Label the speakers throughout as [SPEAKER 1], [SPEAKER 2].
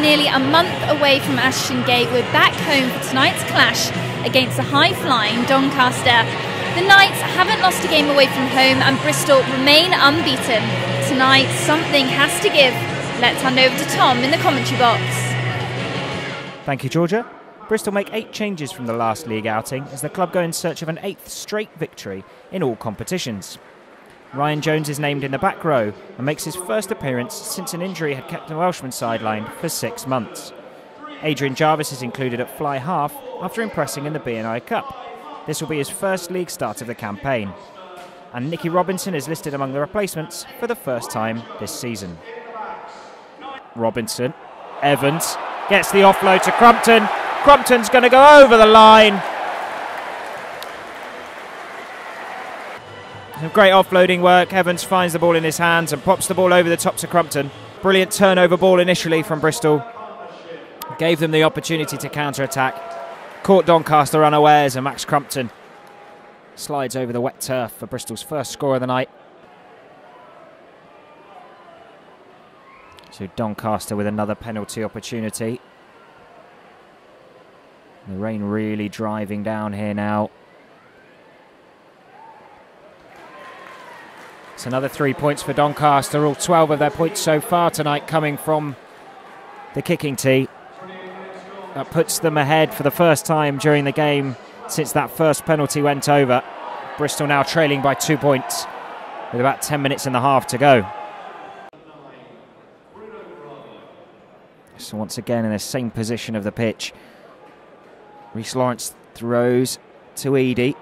[SPEAKER 1] nearly a month away from Ashton Gate, we're back home for tonight's clash against the high-flying Doncaster. The Knights haven't lost a game away from home and Bristol remain unbeaten. Tonight, something has to give. Let's hand over to Tom in the commentary box.
[SPEAKER 2] Thank you, Georgia. Bristol make eight changes from the last league outing as the club go in search of an eighth straight victory in all competitions. Ryan Jones is named in the back row and makes his first appearance since an injury had kept the Welshman sidelined for six months. Adrian Jarvis is included at fly half after impressing in the B&I Cup. This will be his first league start of the campaign. And Nicky Robinson is listed among the replacements for the first time this season. Robinson, Evans gets the offload to Crumpton. Crumpton's going to go over the line. Some great offloading work. Evans finds the ball in his hands and pops the ball over the top to Crumpton. Brilliant turnover ball initially from Bristol. Gave them the opportunity to counter attack. Caught Doncaster unawares and Max Crumpton slides over the wet turf for Bristol's first score of the night. So Doncaster with another penalty opportunity. The rain really driving down here now. It's another three points for Doncaster. All 12 of their points so far tonight coming from the kicking tee. That puts them ahead for the first time during the game since that first penalty went over. Bristol now trailing by two points with about 10 minutes and a half to go. So once again in the same position of the pitch. Reese Lawrence throws to Edie.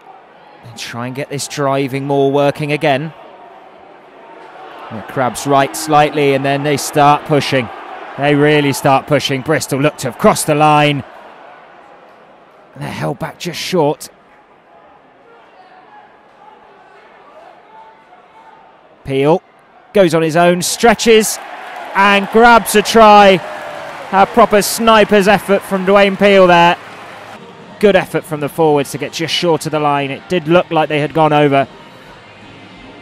[SPEAKER 2] And try and get this driving more working again. Crabs right slightly and then they start pushing. They really start pushing. Bristol look to have crossed the line. And they're held back just short. Peel goes on his own, stretches and grabs a try. A proper sniper's effort from Dwayne Peel there. Good effort from the forwards to get just short of the line. It did look like they had gone over.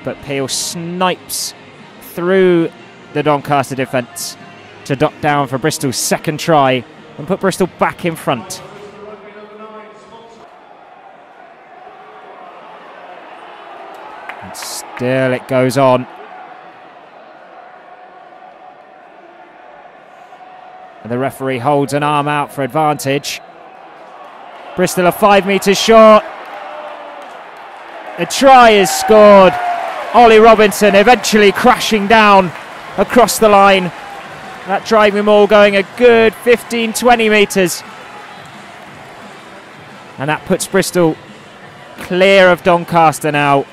[SPEAKER 2] But Peel snipes through the Doncaster defence to dock down for Bristol's second try and put Bristol back in front. And still it goes on. And the referee holds an arm out for advantage. Bristol are five metres short. A try is scored. Olly Robinson eventually crashing down across the line. That driving ball going a good 15 20 metres. And that puts Bristol clear of Doncaster now.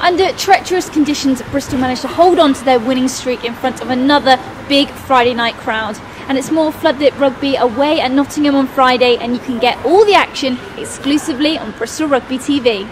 [SPEAKER 1] Under treacherous conditions, Bristol managed to hold on to their winning streak in front of another big Friday night crowd. And it's more floodlit rugby away at Nottingham on Friday, and you can get all the action exclusively on Bristol Rugby TV.